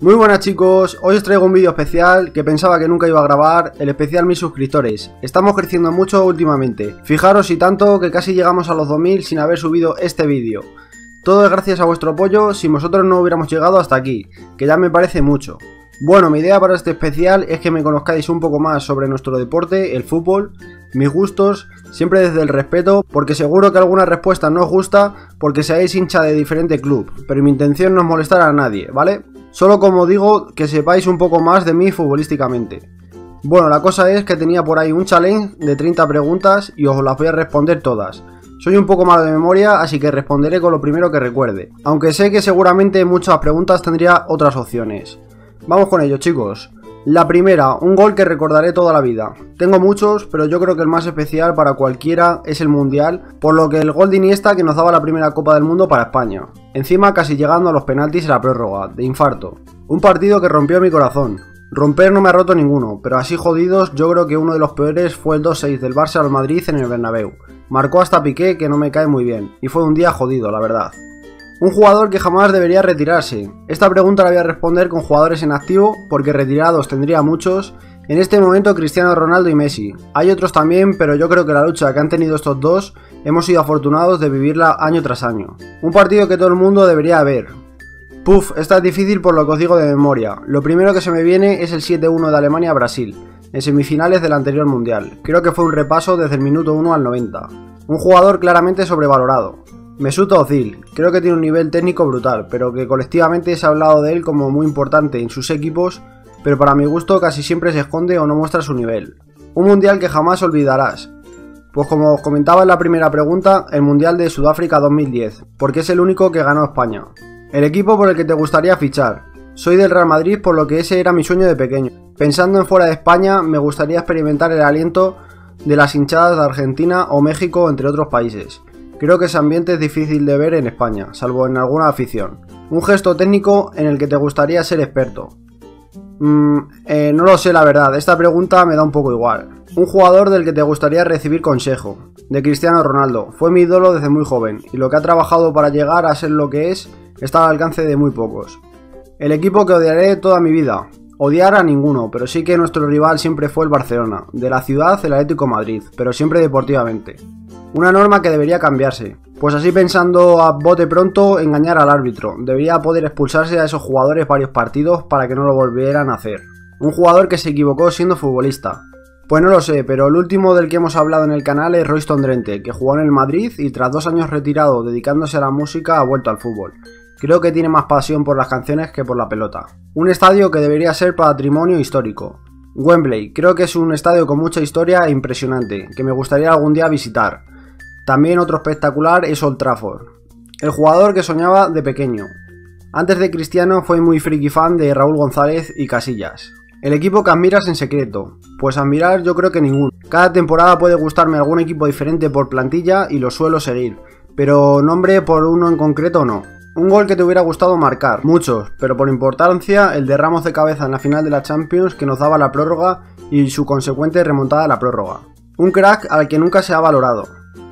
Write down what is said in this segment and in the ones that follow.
Muy buenas chicos, hoy os traigo un vídeo especial que pensaba que nunca iba a grabar, el especial mis suscriptores. Estamos creciendo mucho últimamente, fijaros y tanto que casi llegamos a los 2000 sin haber subido este vídeo. Todo es gracias a vuestro apoyo, si vosotros no hubiéramos llegado hasta aquí, que ya me parece mucho. Bueno, mi idea para este especial es que me conozcáis un poco más sobre nuestro deporte, el fútbol, mis gustos, siempre desde el respeto, porque seguro que alguna respuesta no os gusta porque seáis hincha de diferente club, pero mi intención no es molestar a nadie, ¿vale? Solo como digo, que sepáis un poco más de mí futbolísticamente. Bueno, la cosa es que tenía por ahí un challenge de 30 preguntas y os las voy a responder todas. Soy un poco malo de memoria, así que responderé con lo primero que recuerde, aunque sé que seguramente en muchas preguntas tendría otras opciones. Vamos con ello, chicos. La primera, un gol que recordaré toda la vida. Tengo muchos, pero yo creo que el más especial para cualquiera es el Mundial, por lo que el gol de Iniesta que nos daba la primera Copa del Mundo para España. Encima casi llegando a los penaltis en la prórroga, de infarto. Un partido que rompió mi corazón. Romper no me ha roto ninguno, pero así jodidos yo creo que uno de los peores fue el 2-6 del Barça al Madrid en el Bernabéu. Marcó hasta Piqué que no me cae muy bien, y fue un día jodido, la verdad. Un jugador que jamás debería retirarse. Esta pregunta la voy a responder con jugadores en activo, porque retirados tendría muchos. En este momento Cristiano Ronaldo y Messi. Hay otros también, pero yo creo que la lucha que han tenido estos dos hemos sido afortunados de vivirla año tras año. Un partido que todo el mundo debería ver. Puf, esta es difícil por lo que os digo de memoria. Lo primero que se me viene es el 7-1 de Alemania a Brasil, en semifinales del anterior mundial. Creo que fue un repaso desde el minuto 1 al 90. Un jugador claramente sobrevalorado. Mesut Ozil, creo que tiene un nivel técnico brutal, pero que colectivamente se ha hablado de él como muy importante en sus equipos, pero para mi gusto casi siempre se esconde o no muestra su nivel. Un mundial que jamás olvidarás. Pues como os comentaba en la primera pregunta, el Mundial de Sudáfrica 2010, porque es el único que ganó España. El equipo por el que te gustaría fichar. Soy del Real Madrid por lo que ese era mi sueño de pequeño. Pensando en fuera de España, me gustaría experimentar el aliento de las hinchadas de Argentina o México entre otros países. Creo que ese ambiente es difícil de ver en España, salvo en alguna afición. Un gesto técnico en el que te gustaría ser experto. Mm, eh, no lo sé la verdad, esta pregunta me da un poco igual. Un jugador del que te gustaría recibir consejo. De Cristiano Ronaldo. Fue mi ídolo desde muy joven y lo que ha trabajado para llegar a ser lo que es está al alcance de muy pocos. El equipo que odiaré toda mi vida. Odiar a ninguno, pero sí que nuestro rival siempre fue el Barcelona. De la ciudad el Atlético Madrid, pero siempre deportivamente. Una norma que debería cambiarse, pues así pensando a bote pronto engañar al árbitro, debería poder expulsarse a esos jugadores varios partidos para que no lo volvieran a hacer. Un jugador que se equivocó siendo futbolista. Pues no lo sé, pero el último del que hemos hablado en el canal es Royston Drenthe, que jugó en el Madrid y tras dos años retirado dedicándose a la música ha vuelto al fútbol. Creo que tiene más pasión por las canciones que por la pelota. Un estadio que debería ser patrimonio histórico. Wembley, creo que es un estadio con mucha historia e impresionante, que me gustaría algún día visitar. También otro espectacular es Old Trafford, el jugador que soñaba de pequeño. Antes de Cristiano fue muy friki fan de Raúl González y Casillas. El equipo que admiras en secreto, pues admirar yo creo que ninguno. Cada temporada puede gustarme algún equipo diferente por plantilla y lo suelo seguir, pero nombre por uno en concreto no. Un gol que te hubiera gustado marcar, muchos, pero por importancia el de Ramos de cabeza en la final de la Champions que nos daba la prórroga y su consecuente remontada a la prórroga. Un crack al que nunca se ha valorado,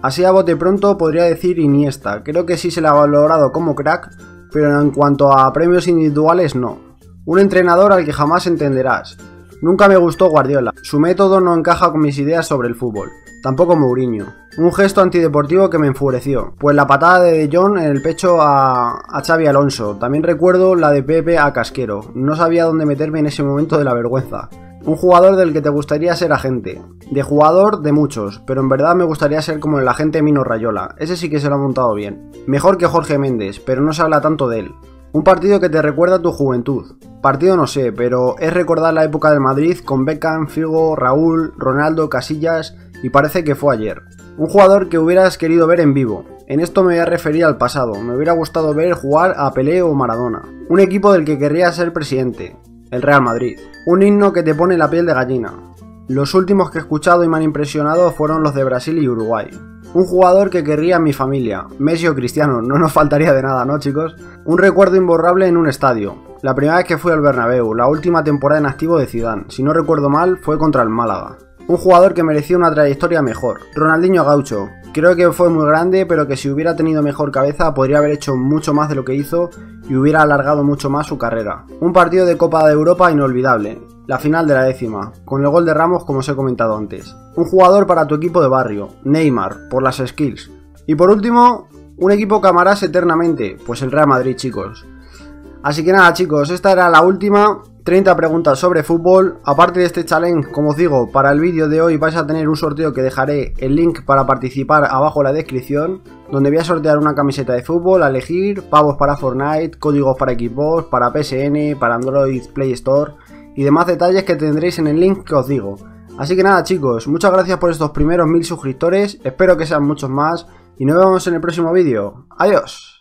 Así a bote pronto podría decir Iniesta, creo que sí se le ha valorado como crack, pero en cuanto a premios individuales no. Un entrenador al que jamás entenderás. Nunca me gustó Guardiola, su método no encaja con mis ideas sobre el fútbol, tampoco Mourinho. Un gesto antideportivo que me enfureció, pues la patada de De Jong en el pecho a, a Xavi Alonso, también recuerdo la de Pepe a Casquero, no sabía dónde meterme en ese momento de la vergüenza. Un jugador del que te gustaría ser agente. De jugador de muchos, pero en verdad me gustaría ser como el agente Mino Rayola. Ese sí que se lo ha montado bien. Mejor que Jorge Méndez, pero no se habla tanto de él. Un partido que te recuerda a tu juventud. Partido no sé, pero es recordar la época del Madrid con Beckham, Figo, Raúl, Ronaldo, Casillas y parece que fue ayer. Un jugador que hubieras querido ver en vivo. En esto me voy a referir al pasado, me hubiera gustado ver jugar a Pelé o Maradona. Un equipo del que querría ser presidente el Real Madrid. Un himno que te pone la piel de gallina. Los últimos que he escuchado y me han impresionado fueron los de Brasil y Uruguay. Un jugador que querría mi familia, Messi o Cristiano, no nos faltaría de nada, ¿no chicos? Un recuerdo imborrable en un estadio. La primera vez que fui al Bernabéu, la última temporada en activo de Zidane, si no recuerdo mal, fue contra el Málaga. Un jugador que merecía una trayectoria mejor, Ronaldinho Gaucho, creo que fue muy grande, pero que si hubiera tenido mejor cabeza podría haber hecho mucho más de lo que hizo y hubiera alargado mucho más su carrera. Un partido de Copa de Europa inolvidable, la final de la décima, con el gol de Ramos como os he comentado antes. Un jugador para tu equipo de barrio, Neymar, por las skills. Y por último, un equipo que amarás eternamente, pues el Real Madrid chicos. Así que nada chicos, esta era la última, 30 preguntas sobre fútbol. Aparte de este challenge, como os digo, para el vídeo de hoy vais a tener un sorteo que dejaré el link para participar abajo en la descripción, donde voy a sortear una camiseta de fútbol a elegir, pavos para Fortnite, códigos para equipos, para PSN, para Android Play Store y demás detalles que tendréis en el link que os digo. Así que nada chicos, muchas gracias por estos primeros mil suscriptores, espero que sean muchos más y nos vemos en el próximo vídeo. Adiós.